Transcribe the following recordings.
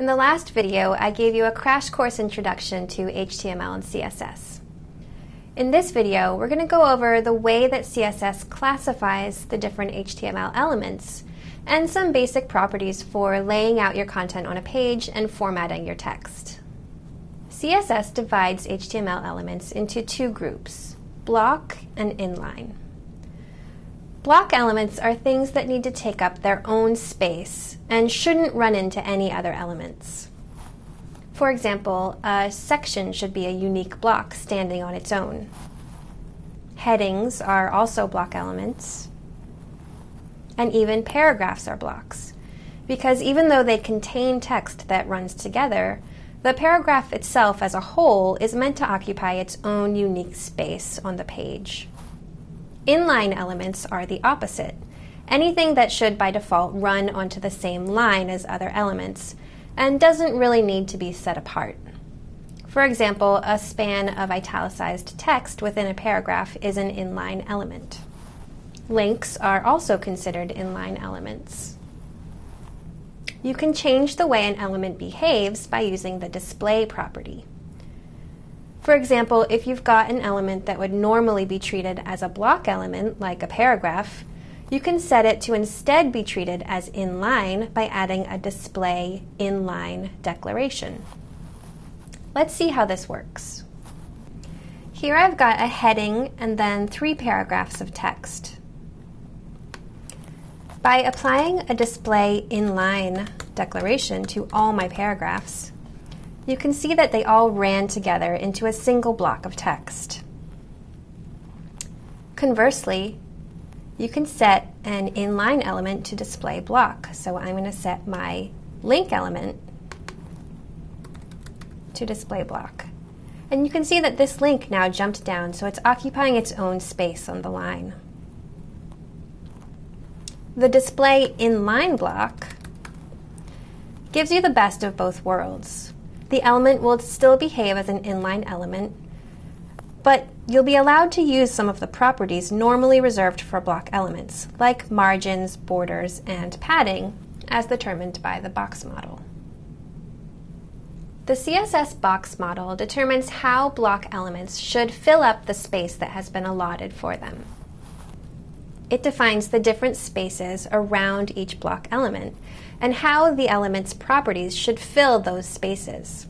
In the last video, I gave you a crash course introduction to HTML and CSS. In this video, we're going to go over the way that CSS classifies the different HTML elements and some basic properties for laying out your content on a page and formatting your text. CSS divides HTML elements into two groups, block and inline. Block elements are things that need to take up their own space and shouldn't run into any other elements. For example, a section should be a unique block standing on its own. Headings are also block elements. And even paragraphs are blocks, because even though they contain text that runs together, the paragraph itself as a whole is meant to occupy its own unique space on the page. Inline elements are the opposite. Anything that should by default run onto the same line as other elements and doesn't really need to be set apart. For example, a span of italicized text within a paragraph is an inline element. Links are also considered inline elements. You can change the way an element behaves by using the display property. For example, if you've got an element that would normally be treated as a block element, like a paragraph, you can set it to instead be treated as inline by adding a display inline declaration. Let's see how this works. Here I've got a heading and then three paragraphs of text. By applying a display inline declaration to all my paragraphs, you can see that they all ran together into a single block of text. Conversely, you can set an inline element to display block. So I'm going to set my link element to display block. And you can see that this link now jumped down, so it's occupying its own space on the line. The display inline block gives you the best of both worlds the element will still behave as an inline element, but you'll be allowed to use some of the properties normally reserved for block elements, like margins, borders, and padding, as determined by the box model. The CSS box model determines how block elements should fill up the space that has been allotted for them. It defines the different spaces around each block element and how the element's properties should fill those spaces.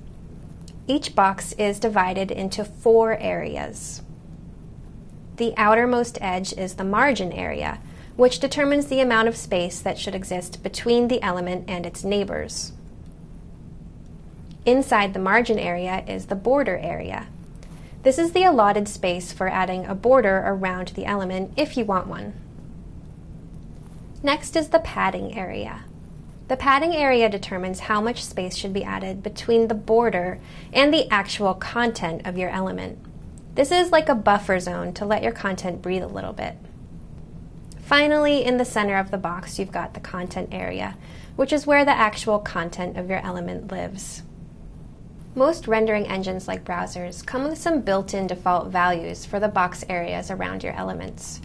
Each box is divided into four areas. The outermost edge is the margin area, which determines the amount of space that should exist between the element and its neighbors. Inside the margin area is the border area. This is the allotted space for adding a border around the element if you want one. Next is the padding area. The padding area determines how much space should be added between the border and the actual content of your element. This is like a buffer zone to let your content breathe a little bit. Finally, in the center of the box, you've got the content area, which is where the actual content of your element lives. Most rendering engines like browsers come with some built-in default values for the box areas around your elements.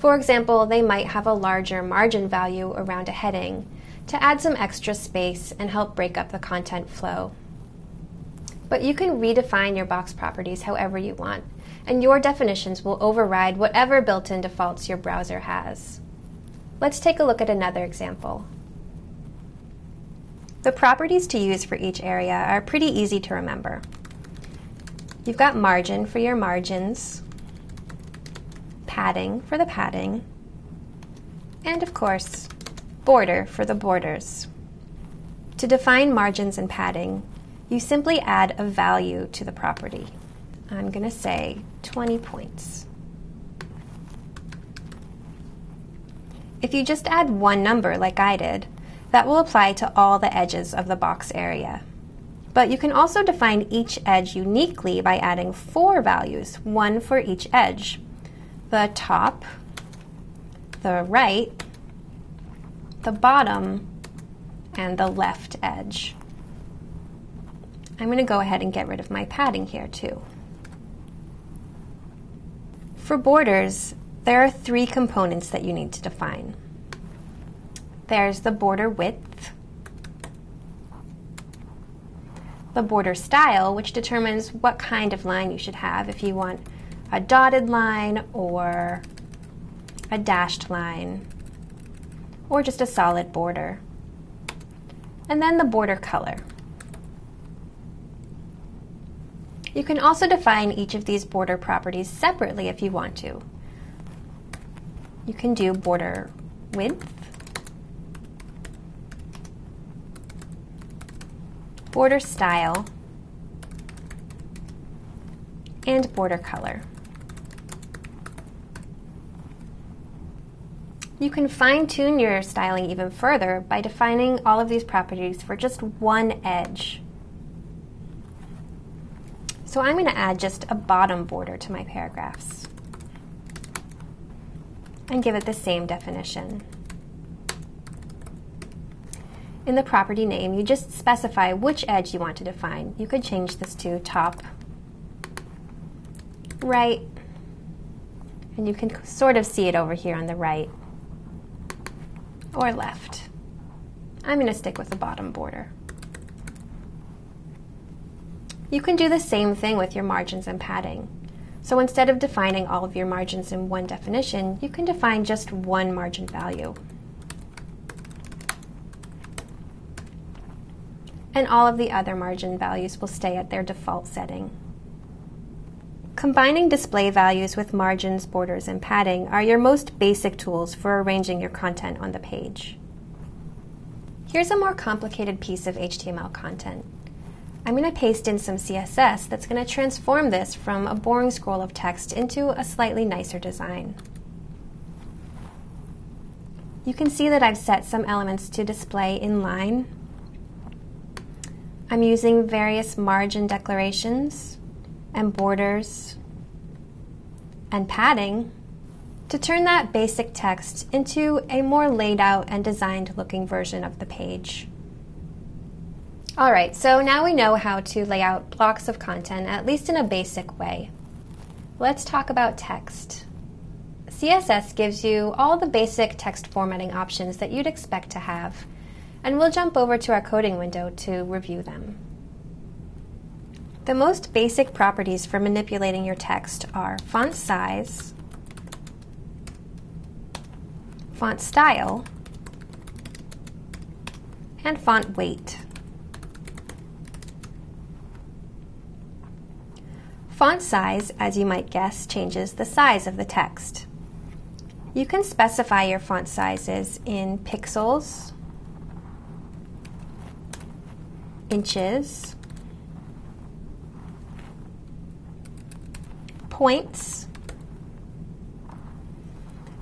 For example, they might have a larger margin value around a heading to add some extra space and help break up the content flow. But you can redefine your box properties however you want, and your definitions will override whatever built-in defaults your browser has. Let's take a look at another example. The properties to use for each area are pretty easy to remember. You've got margin for your margins, padding for the padding, and of course, border for the borders. To define margins and padding, you simply add a value to the property. I'm going to say 20 points. If you just add one number like I did, that will apply to all the edges of the box area. But you can also define each edge uniquely by adding four values, one for each edge the top, the right, the bottom, and the left edge. I'm going to go ahead and get rid of my padding here too. For borders, there are three components that you need to define. There's the border width, the border style, which determines what kind of line you should have if you want a dotted line or a dashed line or just a solid border. And then the border color. You can also define each of these border properties separately if you want to. You can do border width, border style, and border color. You can fine tune your styling even further by defining all of these properties for just one edge. So I'm going to add just a bottom border to my paragraphs and give it the same definition. In the property name, you just specify which edge you want to define. You could change this to top, right, and you can sort of see it over here on the right, or left. I'm going to stick with the bottom border. You can do the same thing with your margins and padding. So instead of defining all of your margins in one definition, you can define just one margin value. And all of the other margin values will stay at their default setting. Combining display values with margins, borders, and padding are your most basic tools for arranging your content on the page. Here's a more complicated piece of HTML content. I'm going to paste in some CSS that's going to transform this from a boring scroll of text into a slightly nicer design. You can see that I've set some elements to display in line. I'm using various margin declarations and borders and padding to turn that basic text into a more laid out and designed looking version of the page. All right, so now we know how to lay out blocks of content, at least in a basic way. Let's talk about text. CSS gives you all the basic text formatting options that you'd expect to have, and we'll jump over to our coding window to review them. The most basic properties for manipulating your text are font size, font style, and font weight. Font size, as you might guess, changes the size of the text. You can specify your font sizes in pixels, inches, points,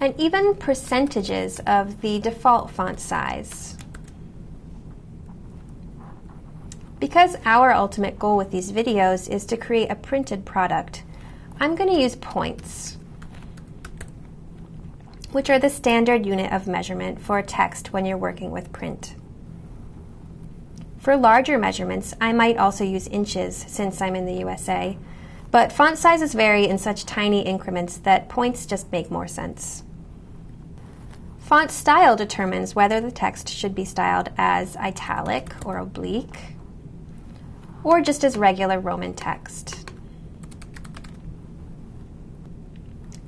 and even percentages of the default font size. Because our ultimate goal with these videos is to create a printed product, I'm going to use points, which are the standard unit of measurement for text when you're working with print. For larger measurements, I might also use inches since I'm in the USA, but font sizes vary in such tiny increments that points just make more sense. Font style determines whether the text should be styled as italic or oblique, or just as regular Roman text.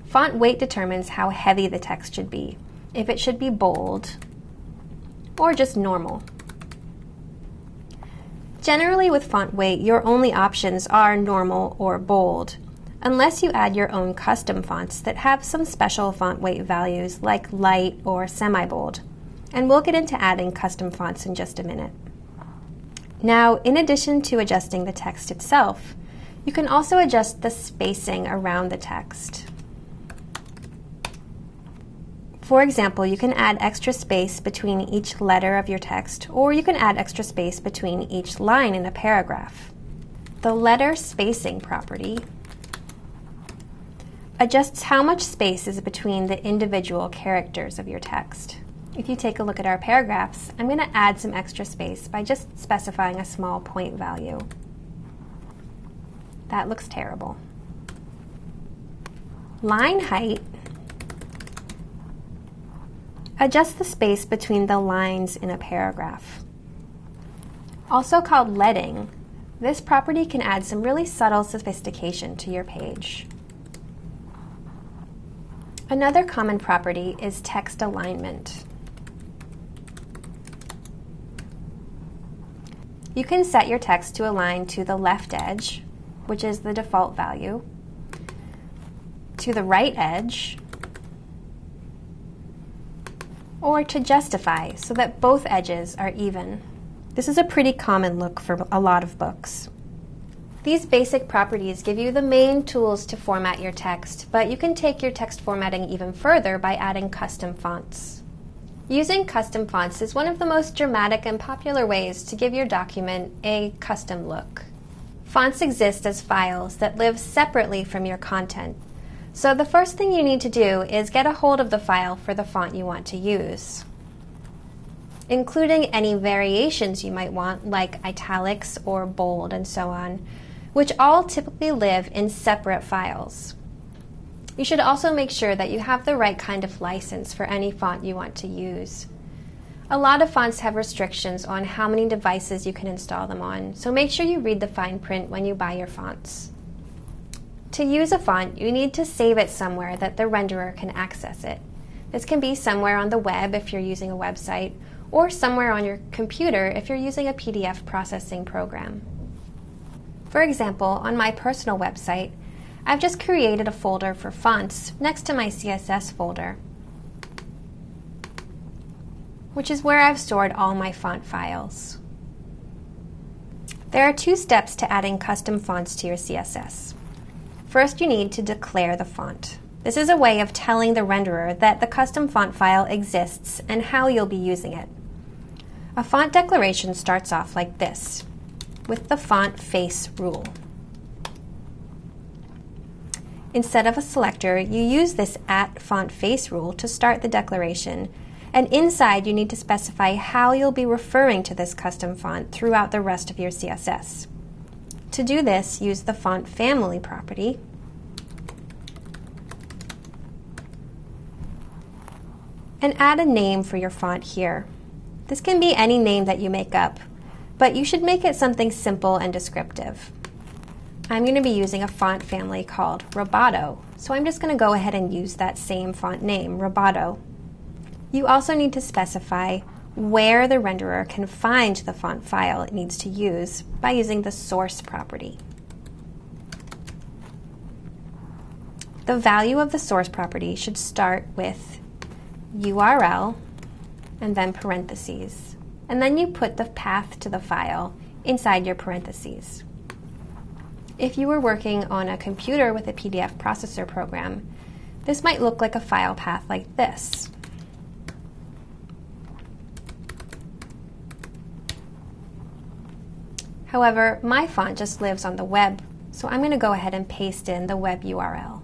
Font weight determines how heavy the text should be, if it should be bold or just normal. Generally, with font weight, your only options are normal or bold, unless you add your own custom fonts that have some special font weight values like light or semi bold. And we'll get into adding custom fonts in just a minute. Now, in addition to adjusting the text itself, you can also adjust the spacing around the text. For example, you can add extra space between each letter of your text, or you can add extra space between each line in a paragraph. The letter spacing property adjusts how much space is between the individual characters of your text. If you take a look at our paragraphs, I'm going to add some extra space by just specifying a small point value. That looks terrible. Line height adjust the space between the lines in a paragraph. Also called leading, This property can add some really subtle sophistication to your page. Another common property is text alignment. You can set your text to align to the left edge, which is the default value, to the right edge, or to justify so that both edges are even. This is a pretty common look for a lot of books. These basic properties give you the main tools to format your text, but you can take your text formatting even further by adding custom fonts. Using custom fonts is one of the most dramatic and popular ways to give your document a custom look. Fonts exist as files that live separately from your content, so the first thing you need to do is get a hold of the file for the font you want to use, including any variations you might want, like italics or bold and so on, which all typically live in separate files. You should also make sure that you have the right kind of license for any font you want to use. A lot of fonts have restrictions on how many devices you can install them on, so make sure you read the fine print when you buy your fonts. To use a font, you need to save it somewhere that the renderer can access it. This can be somewhere on the web if you're using a website, or somewhere on your computer if you're using a PDF processing program. For example, on my personal website, I've just created a folder for fonts next to my CSS folder, which is where I've stored all my font files. There are two steps to adding custom fonts to your CSS. First, you need to declare the font. This is a way of telling the renderer that the custom font file exists and how you'll be using it. A font declaration starts off like this, with the font face rule. Instead of a selector, you use this at font face rule to start the declaration, and inside you need to specify how you'll be referring to this custom font throughout the rest of your CSS. To do this, use the font family property and add a name for your font here. This can be any name that you make up, but you should make it something simple and descriptive. I'm going to be using a font family called Roboto, so I'm just going to go ahead and use that same font name, Roboto. You also need to specify where the renderer can find the font file it needs to use by using the source property. The value of the source property should start with URL and then parentheses. And then you put the path to the file inside your parentheses. If you were working on a computer with a PDF processor program, this might look like a file path like this. However, my font just lives on the web, so I'm going to go ahead and paste in the web URL.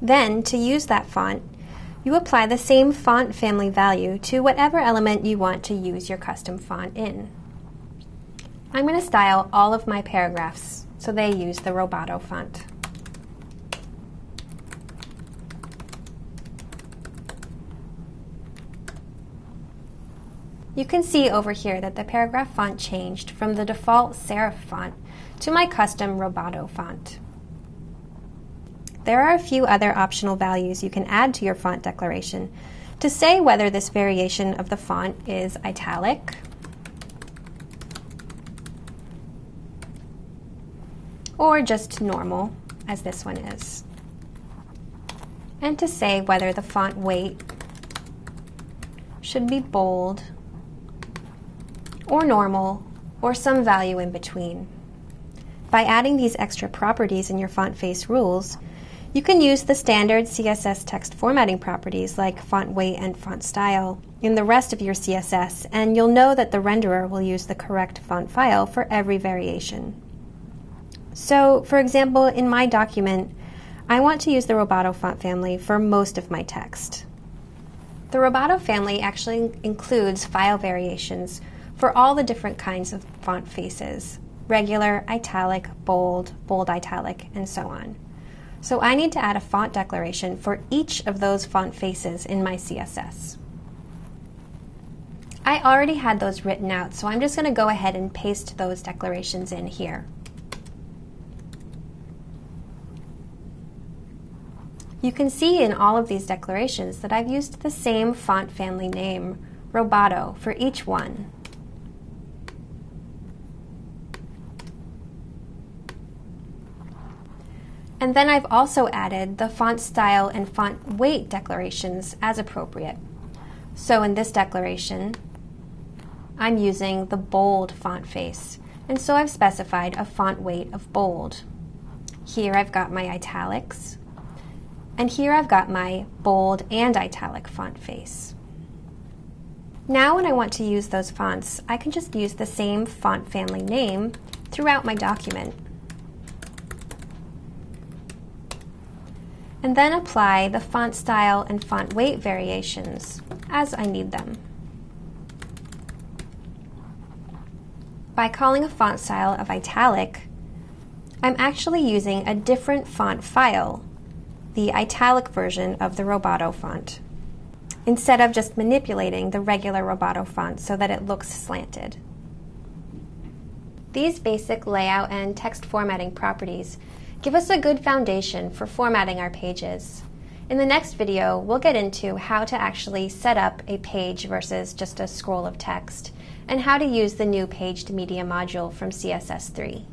Then, to use that font, you apply the same font family value to whatever element you want to use your custom font in. I'm going to style all of my paragraphs so they use the Roboto font. You can see over here that the paragraph font changed from the default serif font to my custom Roboto font. There are a few other optional values you can add to your font declaration to say whether this variation of the font is italic, or just normal, as this one is, and to say whether the font weight should be bold or normal, or some value in between. By adding these extra properties in your font face rules, you can use the standard CSS text formatting properties like font weight and font style in the rest of your CSS, and you'll know that the renderer will use the correct font file for every variation. So, for example, in my document, I want to use the Roboto font family for most of my text. The Roboto family actually includes file variations for all the different kinds of font faces regular, italic, bold, bold italic, and so on. So I need to add a font declaration for each of those font faces in my CSS. I already had those written out, so I'm just going to go ahead and paste those declarations in here. You can see in all of these declarations that I've used the same font family name, Roboto, for each one. And then I've also added the font style and font weight declarations as appropriate. So in this declaration, I'm using the bold font face, and so I've specified a font weight of bold. Here I've got my italics, and here I've got my bold and italic font face. Now when I want to use those fonts, I can just use the same font family name throughout my document. And then apply the font style and font weight variations as I need them. By calling a font style of italic, I'm actually using a different font file the italic version of the Roboto font, instead of just manipulating the regular Roboto font so that it looks slanted. These basic layout and text formatting properties give us a good foundation for formatting our pages. In the next video, we'll get into how to actually set up a page versus just a scroll of text, and how to use the new Paged Media module from CSS3.